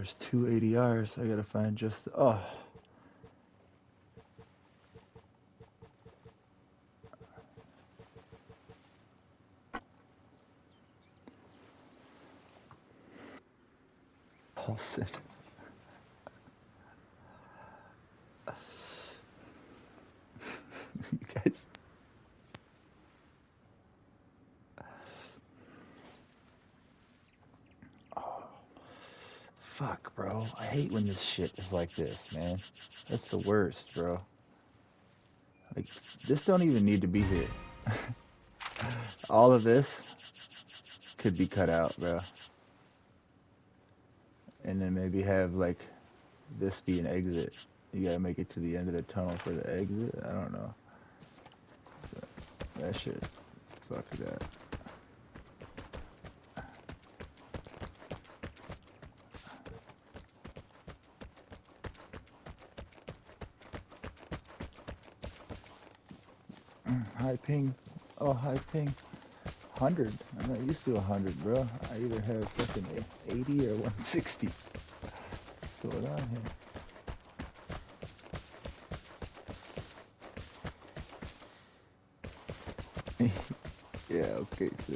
There's two ADRs. I gotta find just. Oh. Paulson. you guys. Oh, fuck, bro. I hate when this shit is like this, man. That's the worst, bro. Like, this don't even need to be here. All of this could be cut out, bro. And then maybe have, like, this be an exit. You gotta make it to the end of the tunnel for the exit. I don't know. But that shit. Fuck that. High ping. Oh, high ping. 100. I'm not used to 100, bro. I either have fucking 80 or 160. What's going on here? yeah, okay, so.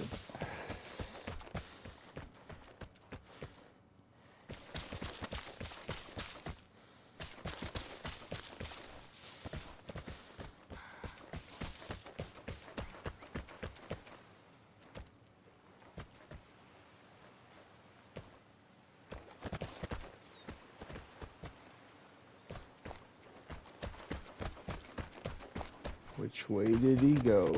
Which way did he go?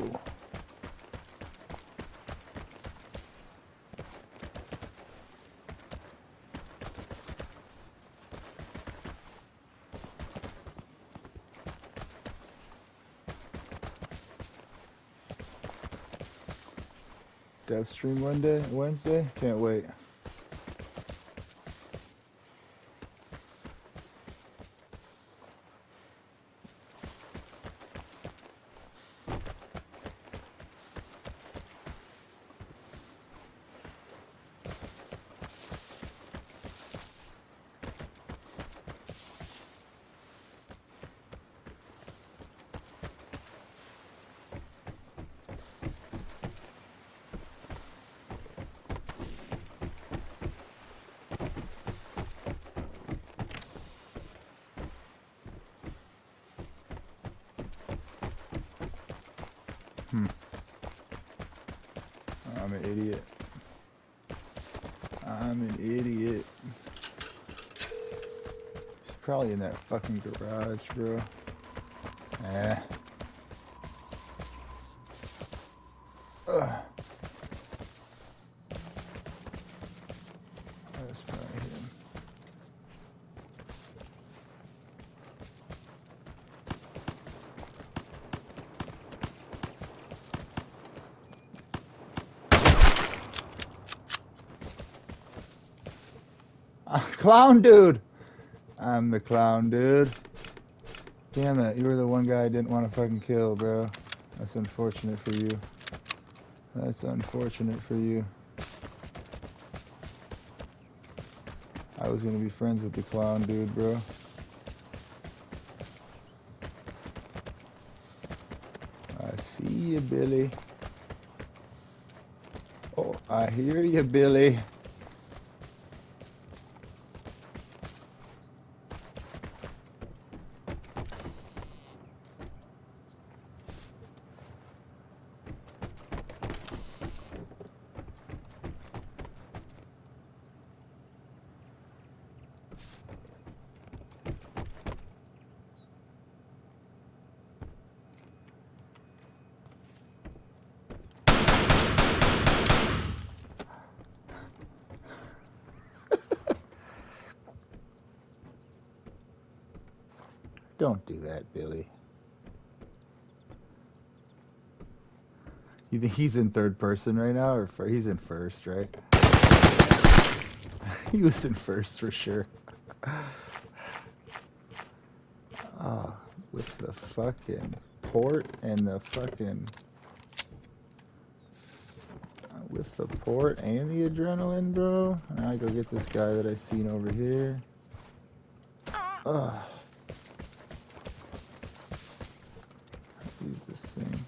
Dev stream Monday, Wednesday? Can't wait. Hmm. I'm an idiot. I'm an idiot. He's probably in that fucking garage, bro. Eh. Clown dude! I'm the clown dude. Damn it, you were the one guy I didn't want to fucking kill, bro. That's unfortunate for you. That's unfortunate for you. I was gonna be friends with the clown dude, bro. I see you, Billy. Oh, I hear you, Billy. Don't do that, Billy. You think he's in third person right now, or fir- he's in first, right? he was in first for sure. Ah, with the fucking port and the fucking. with the port and the adrenaline, bro. I go get this guy that I seen over here. Ugh. Use this thing.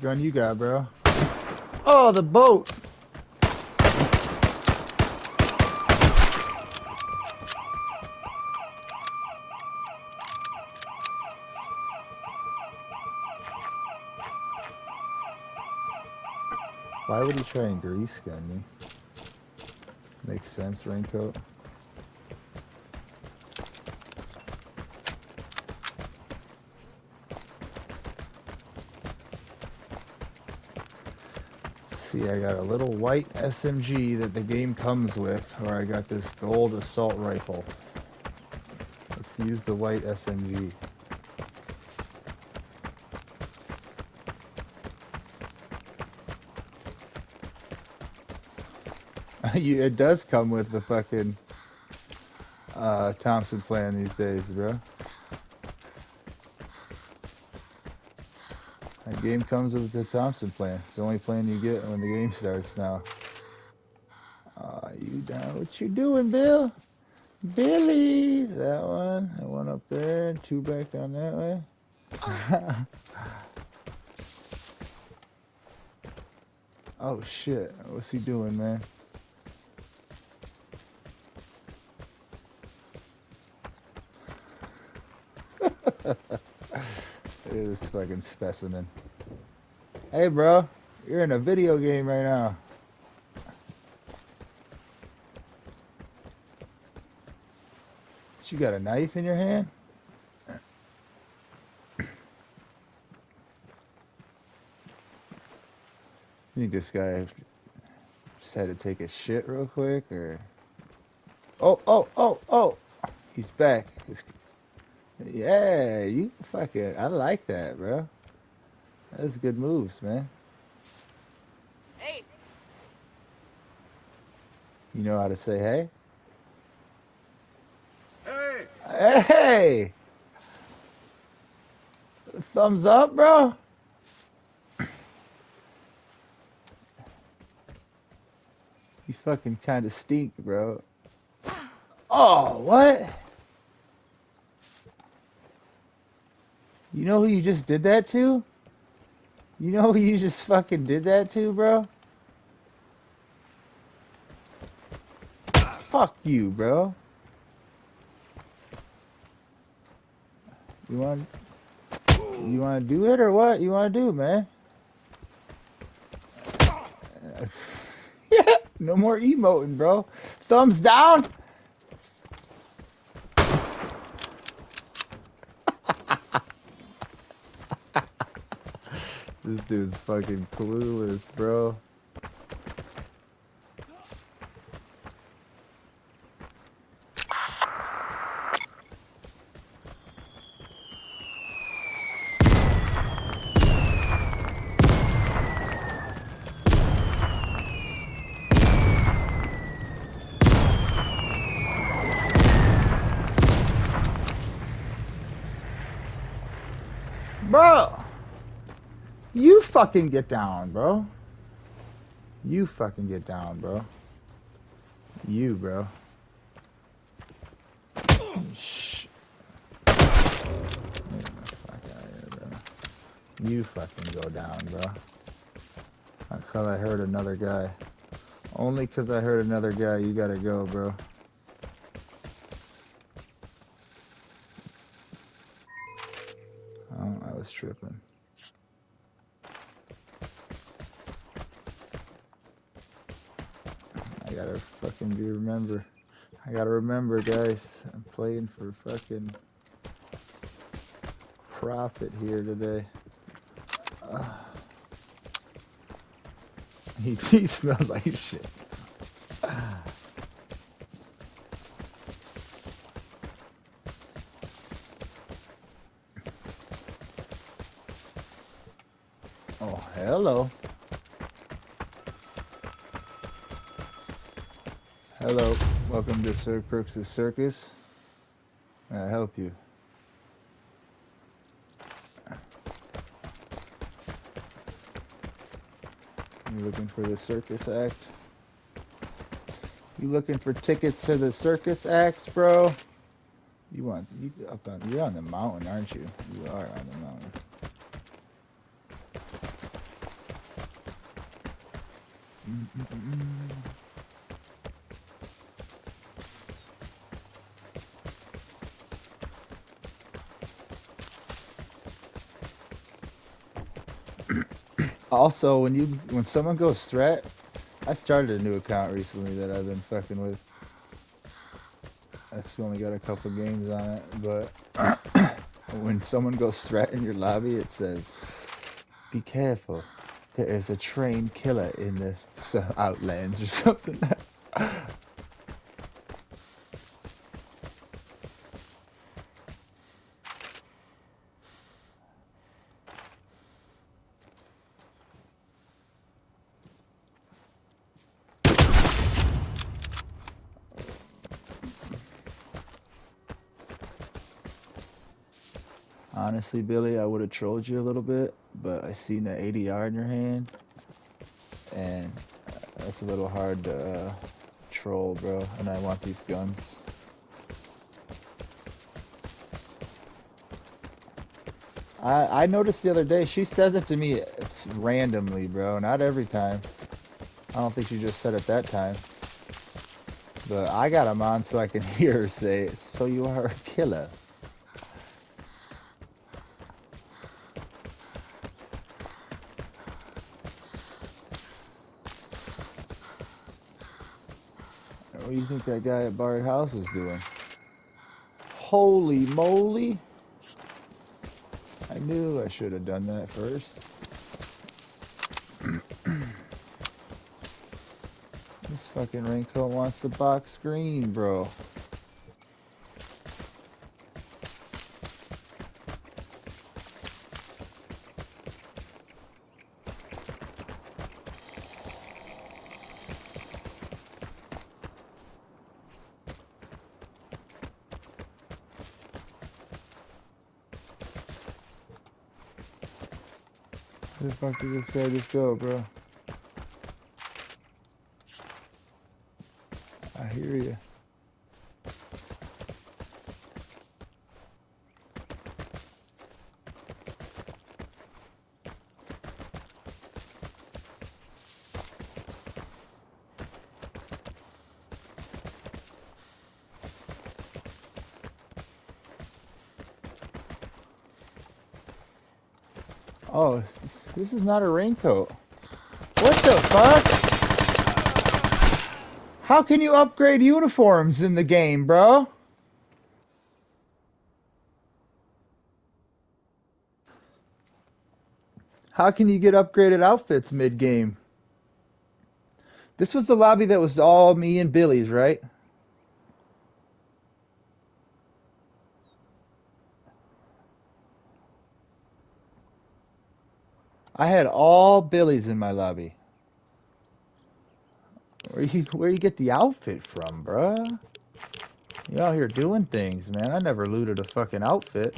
Gun you got, bro? Oh, the boat! Why would he try and grease gun me? Makes sense, raincoat. See, I got a little white SMG that the game comes with, or I got this gold assault rifle. Let's use the white SMG. it does come with the fucking uh, Thompson plan these days, bro. Game comes with the Thompson plan. It's the only plan you get when the game starts now. Aw, you down? What you doing, Bill? Billy! That one. That one up there. Two back down that way. oh, shit. What's he doing, man? this fucking specimen. Hey, bro. You're in a video game right now. You got a knife in your hand? You think this guy just had to take a shit real quick, or? Oh, oh, oh, oh! He's back. He's yeah, you fucking. I like that, bro. That's good moves, man. Hey. You know how to say hey? Hey. Hey! Thumbs up, bro? You fucking kind of stink, bro. Oh, what? You know who you just did that to? You know who you just fucking did that to, bro? Fuck you, bro. You want you want to do it or what? You want to do, man? yeah, no more emoting, bro. Thumbs down. This dude's fucking clueless, bro. You fucking get down, bro. You fucking get down, bro. You, bro. Shh. You fucking go down, bro. Because I heard another guy. Only because I heard another guy, you gotta go, bro. gotta fucking be remember. I gotta remember, guys. I'm playing for fucking profit here today. Uh, he, he smells like shit. oh, hello. Hello, welcome to Sir Krooks' Circus. May I help you? You looking for the circus act? You looking for tickets to the circus act, bro? You want you up on you're on the mountain, aren't you? You are on the mountain. Mm-mm-mm. Also, when you when someone goes threat, I started a new account recently that I've been fucking with. I've only got a couple games on it, but when someone goes threat in your lobby, it says, "Be careful, there is a trained killer in the Outlands" or something. Honestly, Billy, I would have trolled you a little bit, but I seen that ADR in your hand, and that's a little hard to uh, troll, bro. And I want these guns. I I noticed the other day. She says it to me randomly, bro. Not every time. I don't think she just said it that time. But I got them on so I can hear her say, "So you are a killer." Think that guy at Bard House was doing? Holy moly! I knew I should have done that first. this fucking raincoat wants the box green, bro. Where the fuck did this guy just go, bro? I hear you. This is not a raincoat. What the fuck? How can you upgrade uniforms in the game, bro? How can you get upgraded outfits mid-game? This was the lobby that was all me and Billy's, right? I had all Billy's in my lobby. Where you where you get the outfit from, bruh? You out here doing things, man. I never looted a fucking outfit.